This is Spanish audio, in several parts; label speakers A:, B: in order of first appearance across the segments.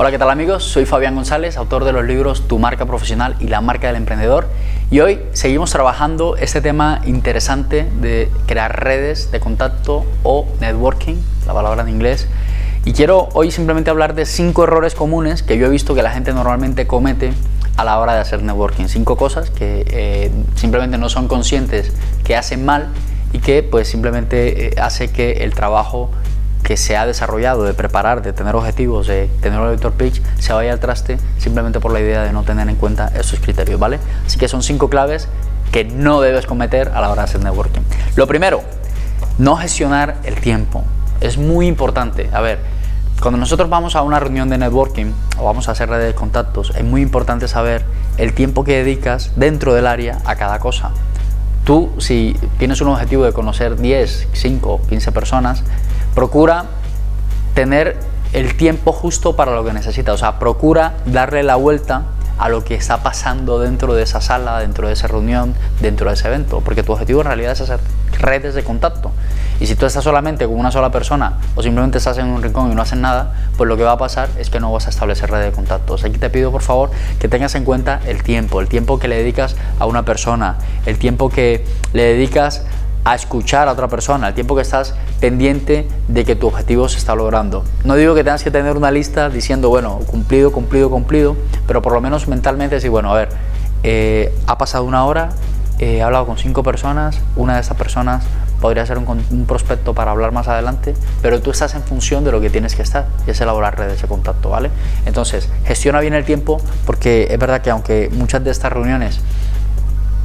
A: Hola, ¿qué tal amigos? Soy Fabián González, autor de los libros Tu marca profesional y la marca del emprendedor. Y hoy seguimos trabajando este tema interesante de crear redes de contacto o networking, la palabra en inglés. Y quiero hoy simplemente hablar de cinco errores comunes que yo he visto que la gente normalmente comete a la hora de hacer networking. Cinco cosas que eh, simplemente no son conscientes que hacen mal y que pues simplemente eh, hace que el trabajo que se ha desarrollado de preparar, de tener objetivos, de tener un editor pitch, se vaya al traste simplemente por la idea de no tener en cuenta esos criterios, ¿vale? Así que son cinco claves que no debes cometer a la hora de hacer networking. Lo primero, no gestionar el tiempo. Es muy importante. A ver, cuando nosotros vamos a una reunión de networking o vamos a hacer redes de contactos, es muy importante saber el tiempo que dedicas dentro del área a cada cosa. Tú, si tienes un objetivo de conocer 10, 5, 15 personas, procura tener el tiempo justo para lo que necesitas, o sea, procura darle la vuelta a lo que está pasando dentro de esa sala, dentro de esa reunión, dentro de ese evento, porque tu objetivo en realidad es hacer redes de contacto. Y si tú estás solamente con una sola persona o simplemente estás en un rincón y no haces nada, pues lo que va a pasar es que no vas a establecer redes de contactos. Aquí te pido por favor que tengas en cuenta el tiempo, el tiempo que le dedicas a una persona, el tiempo que le dedicas a escuchar a otra persona, el tiempo que estás pendiente de que tu objetivo se está logrando. No digo que tengas que tener una lista diciendo, bueno, cumplido, cumplido, cumplido, pero por lo menos mentalmente decir, bueno, a ver, eh, ha pasado una hora, he hablado con cinco personas, una de esas personas podría ser un, un, prospecto para hablar más adelante, pero tú estás en función de lo que tienes que estar, y es elaborar redes de contacto, ¿vale? Entonces, gestiona bien el tiempo, porque es verdad que aunque muchas de estas reuniones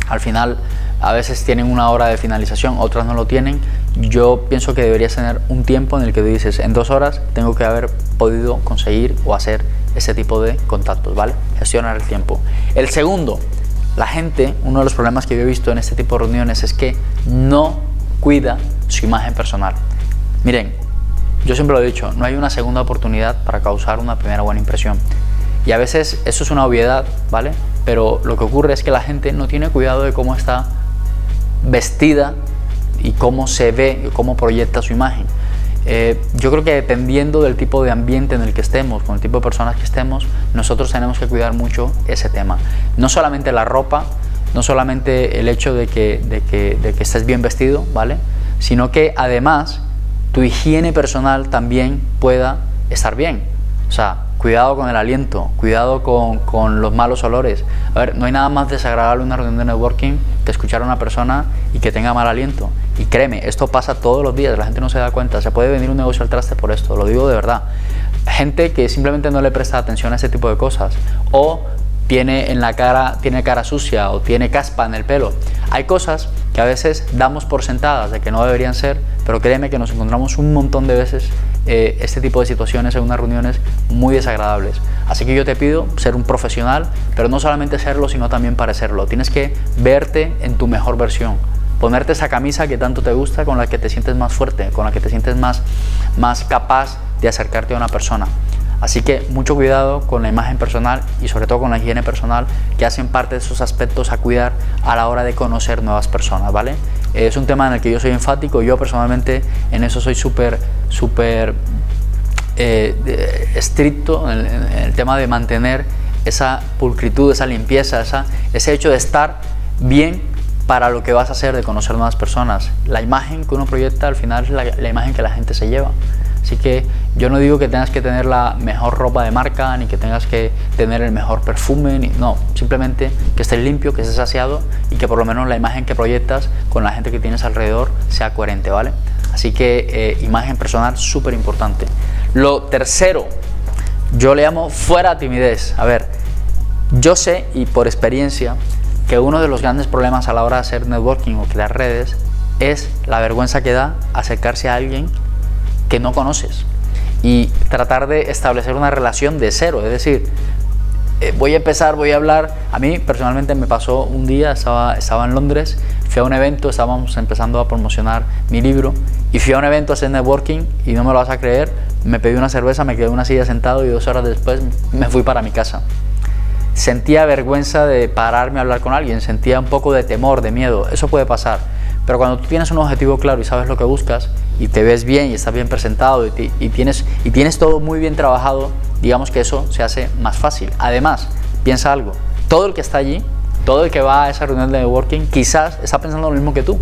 A: al final a veces tienen una hora de finalización, otras no lo tienen. Yo pienso que deberías tener un tiempo en el que tú dices, en dos horas tengo que haber podido conseguir o hacer ese tipo de contactos, ¿vale? Gestionar el tiempo. El segundo, la gente, uno de los problemas que yo he visto en este tipo de reuniones es que no cuida su imagen personal. Miren, yo siempre lo he dicho, no hay una segunda oportunidad para causar una primera buena impresión. Y a veces eso es una obviedad, ¿vale? Pero lo que ocurre es que la gente no tiene cuidado de cómo está vestida y cómo se ve, cómo proyecta su imagen. Eh, yo creo que dependiendo del tipo de ambiente en el que estemos, con el tipo de personas que estemos, nosotros tenemos que cuidar mucho ese tema. No solamente la ropa, no solamente el hecho de que, de que, de que estés bien vestido, ¿vale? Sino que además tu higiene personal también pueda estar bien. O sea, cuidado con el aliento, cuidado con, con, los malos olores. A ver, no hay nada más desagradable en una reunión de networking que escuchar a una persona y que tenga mal aliento. Y créeme, esto pasa todos los días, la gente no se da cuenta, se puede venir un negocio al traste por esto, lo digo de verdad. Gente que simplemente no le presta atención a ese tipo de cosas o tiene en la cara, tiene cara sucia o tiene caspa en el pelo. Hay cosas que a veces damos por sentadas de que no deberían ser, pero créeme que nos encontramos un montón de veces eh, este tipo de situaciones en unas reuniones muy desagradables. Así que yo te pido ser un profesional, pero no solamente serlo, sino también parecerlo. Tienes que verte en tu mejor versión, ponerte esa camisa que tanto te gusta, con la que te sientes más fuerte, con la que te sientes más, más capaz de acercarte a una persona. Así que mucho cuidado con la imagen personal y sobre todo con la higiene personal que hacen parte de esos aspectos a cuidar a la hora de conocer nuevas personas, ¿vale? Es un tema en el que yo soy enfático, yo personalmente en eso soy súper, súper eh, estricto en, el tema de mantener esa pulcritud, esa limpieza, esa, ese hecho de estar bien para lo que vas a hacer, de conocer nuevas personas. La imagen que uno proyecta al final es la imagen que la gente se lleva. Así que yo no digo que tengas que tener la mejor ropa de marca, ni que tengas que tener el mejor perfume, ni, no, simplemente que estés limpio, que estés saciado y que por lo menos la imagen que proyectas con la gente que tienes alrededor sea coherente, ¿vale? Así que eh, imagen personal súper importante. Lo tercero, yo le llamo fuera timidez. A ver, yo sé y por experiencia que uno de los grandes problemas a la hora de hacer networking o crear redes es la vergüenza que da acercarse a alguien que no conoces. Y tratar de establecer una relación de cero, es decir, eh, voy a empezar, voy a hablar, a mí personalmente me pasó un día, estaba, estaba en Londres, fui a un evento, estábamos empezando a promocionar mi libro y fui a un evento a hacer networking y no me lo vas a creer, me pedí una cerveza, me quedé en una silla sentado y dos horas después me fui para mi casa. Sentía vergüenza de pararme a hablar con alguien, sentía un poco de temor, de miedo, eso puede pasar pero cuando tú tienes un objetivo claro y sabes lo que buscas y te ves bien y estás bien presentado y, tienes, y tienes todo muy bien trabajado, digamos que eso se hace más fácil. Además, piensa algo, todo el que está allí, todo el que va a esa reunión de networking, quizás está pensando lo mismo que tú.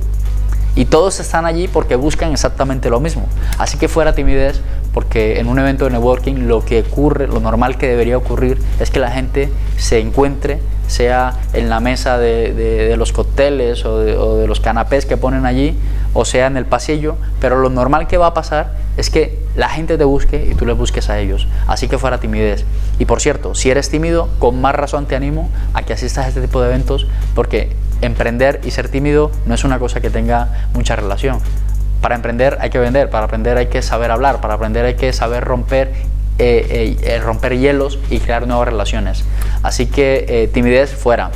A: Y todos están allí porque buscan exactamente lo mismo. Así que fuera timidez, porque en un evento de networking lo que ocurre, lo normal que debería ocurrir es que la gente se encuentre, sea en la mesa de, los cócteles o de, o de los canapés que ponen allí, o sea en el pasillo, pero lo normal que va a pasar es que la gente te busque y tú les busques a ellos. Así que fuera timidez. Y por cierto, si eres tímido, con más razón te animo a que asistas a este tipo de eventos porque emprender y ser tímido no es una cosa que tenga mucha relación. Para emprender hay que vender, para aprender hay que saber hablar, para aprender hay que saber romper, eh, eh, romper hielos y crear nuevas relaciones. Así que eh, timidez fuera.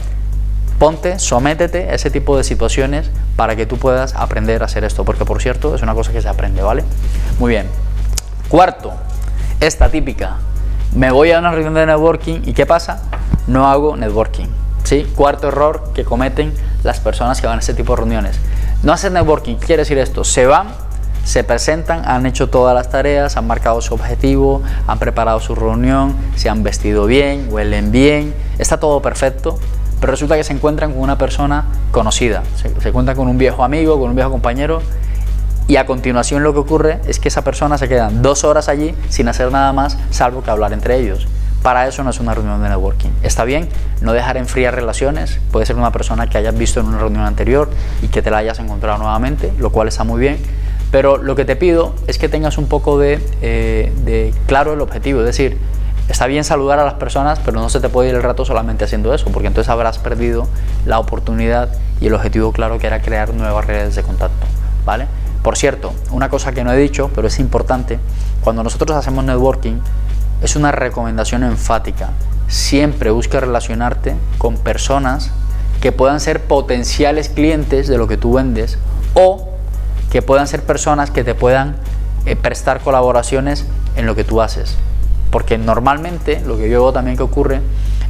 A: Ponte, sométete a ese tipo de situaciones para que tú puedas aprender a hacer esto, porque por cierto es una cosa que se aprende, ¿vale? Muy bien. Cuarto, esta típica. Me voy a una reunión de networking y ¿qué pasa? No hago networking. ¿sí? Cuarto error que cometen las personas que van a este tipo de reuniones. No hacer networking, ¿qué quiere decir esto? Se van, se presentan, han hecho todas las tareas, han marcado su objetivo, han preparado su reunión, se han vestido bien, huelen bien, está todo perfecto, pero resulta que se encuentran con una persona conocida, se, se encuentran con un viejo amigo, con un viejo compañero y a continuación lo que ocurre es que esa persona se queda dos horas allí sin hacer nada más salvo que hablar entre ellos. Para eso no es una reunión de networking. Está bien no dejar enfriar relaciones, puede ser una persona que hayas visto en una reunión anterior y que te la hayas encontrado nuevamente, lo cual está muy bien, pero lo que te pido es que tengas un poco de, eh, de claro el objetivo, es decir, está bien saludar a las personas, pero no se te puede ir el rato solamente haciendo eso, porque entonces habrás perdido la oportunidad y el objetivo claro que era crear nuevas redes de contacto, ¿vale? Por cierto, una cosa que no he dicho, pero es importante, cuando nosotros hacemos networking, es una recomendación enfática. Siempre busca relacionarte con personas que puedan ser potenciales clientes de lo que tú vendes o que puedan ser personas que te puedan eh, prestar colaboraciones en lo que tú haces. Porque normalmente lo que yo veo también que ocurre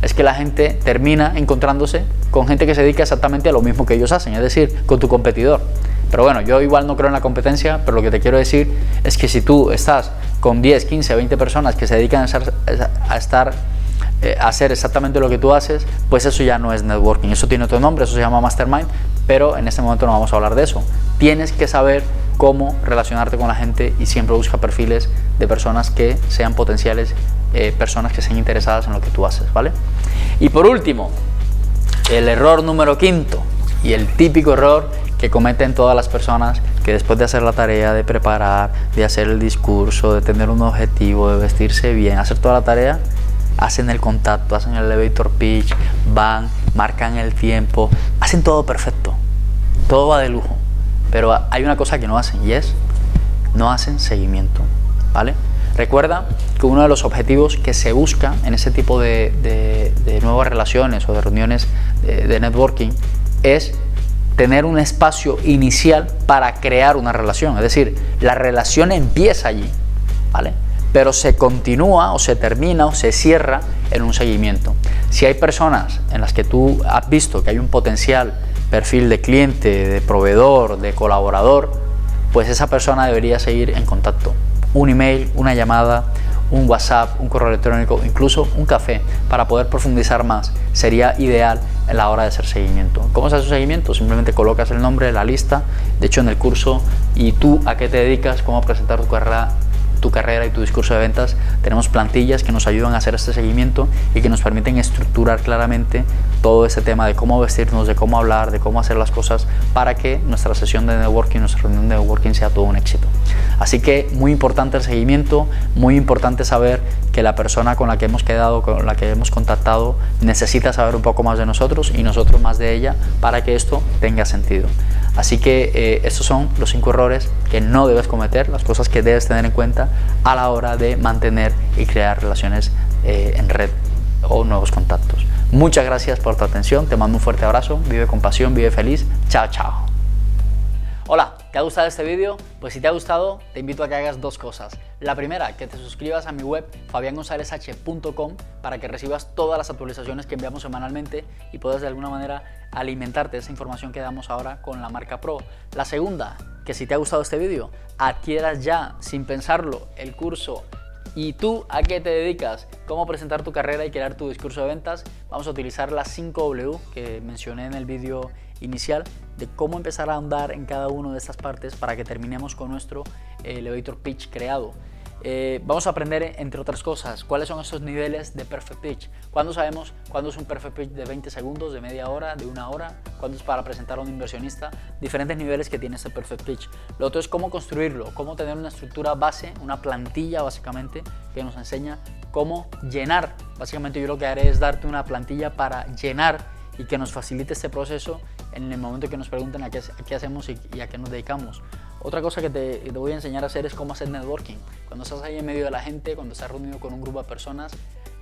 A: es que la gente termina encontrándose con gente que se dedica exactamente a lo mismo que ellos hacen, es decir, con tu competidor. Pero bueno, yo igual no creo en la competencia, pero lo que te quiero decir es que si tú estás con 10, 15, 20 personas que se dedican a, estar eh, a hacer exactamente lo que tú haces, pues eso ya no es networking. Eso tiene otro nombre, eso se llama mastermind, pero en este momento no vamos a hablar de eso. Tienes que saber cómo relacionarte con la gente y siempre busca perfiles de personas que sean potenciales, eh, personas que sean interesadas en lo que tú haces, ¿vale? Y por último, el error número quinto y el típico error que cometen todas las personas que después de hacer la tarea, de preparar, de hacer el discurso, de tener un objetivo, de vestirse bien, hacer toda la tarea, hacen el contacto, hacen el elevator pitch, van, marcan el tiempo, hacen todo perfecto, todo va de lujo. Pero hay una cosa que no hacen y es, no hacen seguimiento, ¿vale? Recuerda que uno de los objetivos que se busca en ese tipo de, nuevas relaciones o de reuniones de, de networking es tener un espacio inicial para crear una relación. Es decir, la relación empieza allí, ¿vale? Pero se continúa o se termina o se cierra en un seguimiento. Si hay personas en las que tú has visto que hay un potencial perfil de cliente, de proveedor, de colaborador, pues esa persona debería seguir en contacto. Un email, una llamada, un WhatsApp, un correo electrónico, incluso un café para poder profundizar más. Sería ideal en la hora de hacer seguimiento. ¿Cómo se hace un seguimiento? Simplemente colocas el nombre la lista, de hecho en el curso, y tú a qué te dedicas, cómo presentar tu carrera tu carrera y tu discurso de ventas, tenemos plantillas que nos ayudan a hacer este seguimiento y que nos permiten estructurar claramente todo ese tema de cómo vestirnos, de cómo hablar, de cómo hacer las cosas para que nuestra sesión de networking, nuestra reunión de networking sea todo un éxito. Así que muy importante el seguimiento, muy importante saber que la persona con la que hemos quedado, con la que hemos contactado, necesita saber un poco más de nosotros y nosotros más de ella para que esto tenga sentido. Así que eh, estos son los cinco errores que no debes cometer, las cosas que debes tener en cuenta a la hora de mantener y crear relaciones eh, en red o nuevos contactos. Muchas gracias por tu atención, te mando un fuerte abrazo, vive con pasión, vive feliz, chao chao. Hola, ¿te ha gustado este vídeo? Pues si te ha gustado, te invito a que hagas dos cosas. La primera, que te suscribas a mi web fabiangonzalezh.com para que recibas todas las actualizaciones que enviamos semanalmente y puedas de alguna manera alimentarte de esa información que damos ahora con la marca Pro. La segunda, que si te ha gustado este vídeo, adquieras ya, sin pensarlo, el curso ¿Y tú a qué te dedicas? ¿Cómo presentar tu carrera y crear tu discurso de ventas? Vamos a utilizar las 5W que mencioné en el vídeo inicial de cómo empezar a andar en cada una de estas partes para que terminemos con nuestro eh, elevator pitch creado. Eh, vamos a aprender, entre otras cosas, cuáles son esos niveles de perfect pitch. ¿Cuándo sabemos cuándo es un perfect pitch de 20 segundos, de media hora, de una hora? ¿Cuándo es para presentar a un inversionista? Diferentes niveles que tiene este perfect pitch. Lo otro es cómo construirlo, cómo tener una estructura base, una plantilla básicamente, que nos enseña cómo llenar. Básicamente yo lo que haré es darte una plantilla para llenar y que nos facilite este proceso en el momento que nos pregunten a qué, hacemos y, a qué nos dedicamos. Otra cosa que te, te, voy a enseñar a hacer es cómo hacer networking. Cuando estás ahí en medio de la gente, cuando estás reunido con un grupo de personas,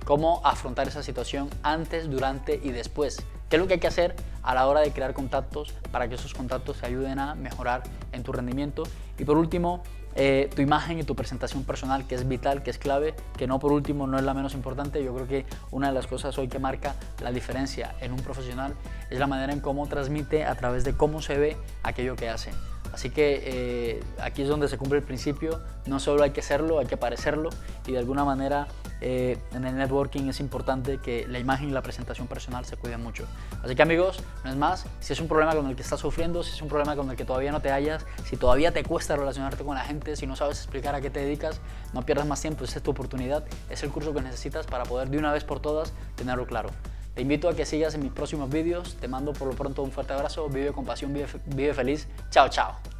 A: cómo afrontar esa situación antes, durante y después. ¿Qué es lo que hay que hacer a la hora de crear contactos para que esos contactos te ayuden a mejorar en tu rendimiento? Y por último, eh, tu imagen y tu presentación personal, que es vital, que es clave, que no por último no es la menos importante. Yo creo que una de las cosas hoy que marca la diferencia en un profesional es la manera en cómo transmite a través de cómo se ve aquello que hace. Así que eh, aquí es donde se cumple el principio, no solo hay que serlo, hay que parecerlo. Y de alguna manera eh, en el networking es importante que la imagen y la presentación personal se cuiden mucho. Así que amigos, no es más, si es un problema con el que estás sufriendo, si es un problema con el que todavía no te hallas, si todavía te cuesta relacionarte con la gente, si no sabes explicar a qué te dedicas, no pierdas más tiempo, esa es tu oportunidad, es el curso que necesitas para poder de una vez por todas tenerlo claro. Te invito a que sigas en mis próximos vídeos. Te mando por lo pronto un fuerte abrazo. Vive con pasión, vive, vive feliz. Chao, chao.